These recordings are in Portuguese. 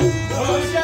Oh, Hoje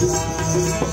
Música